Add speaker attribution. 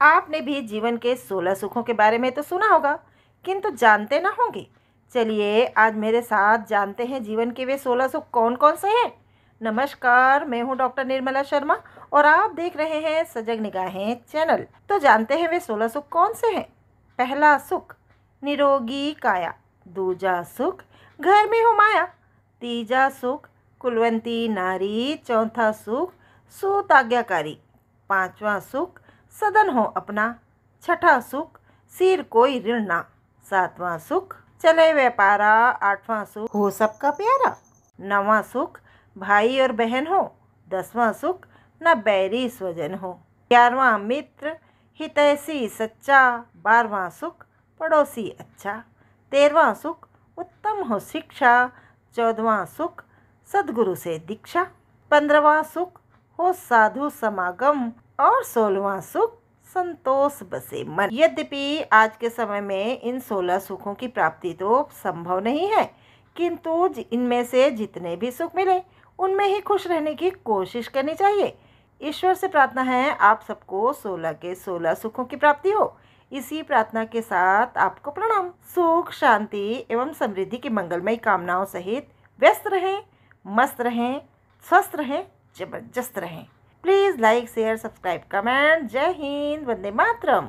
Speaker 1: आपने भी जीवन के सोलह सुखों के बारे में तो सुना होगा, किंतु जानते ना होंगे। चलिए, आज मेरे साथ जानते हैं जीवन के वे सोलह सुख कौन कौन से हैं। नमस्कार, मैं हूँ डॉक्टर निर्मला शर्मा और आप देख रहे हैं सजग निगाहें चैनल। तो जानते हैं वे सोलह सुख कौन से हैं? पहला सुख, निरोगी काया। दूजा सुख, घर में हो माया। तीजा सुख, कुलवंती नारी। चौथा सुख सूत आज्ञाकारी पांचवा सुख सदन हो अपना। छठा सुख, सिर कोई ऋण ना सातवां सुख, चले व्यापारा। आठवां सुख, हो सबका प्यारा। नवा सुख, भाई और बहन हो। दसवां सुख, न बैरी स्वजन हो। ग्यारहवा मित्र, हितैषी सच्चा। बारहवां सुख, पड़ोसी अच्छा। तेरहवा सुख, उत्तम हो शिक्षा। चौदहवा सुख, सदगुरु से दीक्षा। पंद्रवा सुख, हो साधु समागम। और सोलवा सुख संतोष बसे मन। यद्यपि आज के समय में इन सोलह सुखों की प्राप्ति तो संभव नहीं है, किंतु इनमें से जितने भी सुख मिले, उनमें ही खुश रहने की कोशिश करनी चाहिए। ईश्वर से प्रार्थना है आप सबको सोलह के सोलह सुखों की प्राप्ति हो। इसी प्रार्थना के साथ आपको प्रणाम। सुख, शांति एवं समृद्धि की मंगलमय कामनाओं सहित व्यस्त रहें, मस्त रहें, स्वस्थ रहें, ज़बरदस्त रहें। Please like share subscribe comment जय हिंद वंदे मातरम